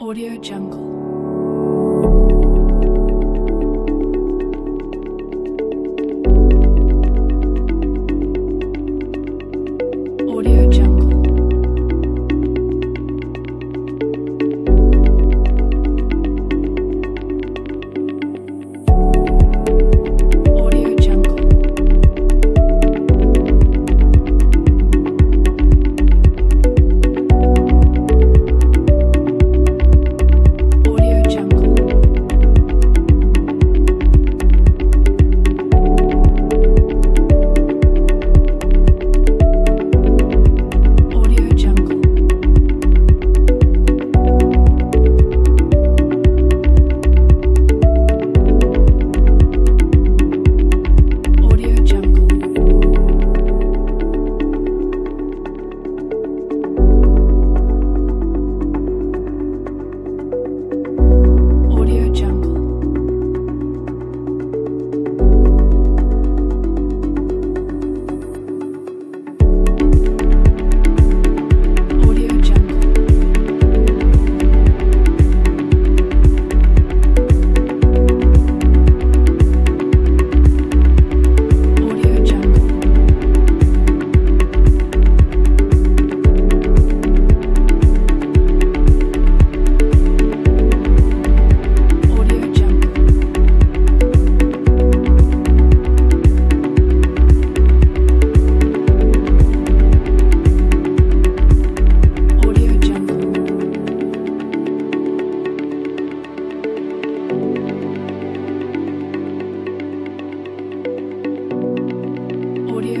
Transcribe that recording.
Audio Jungle.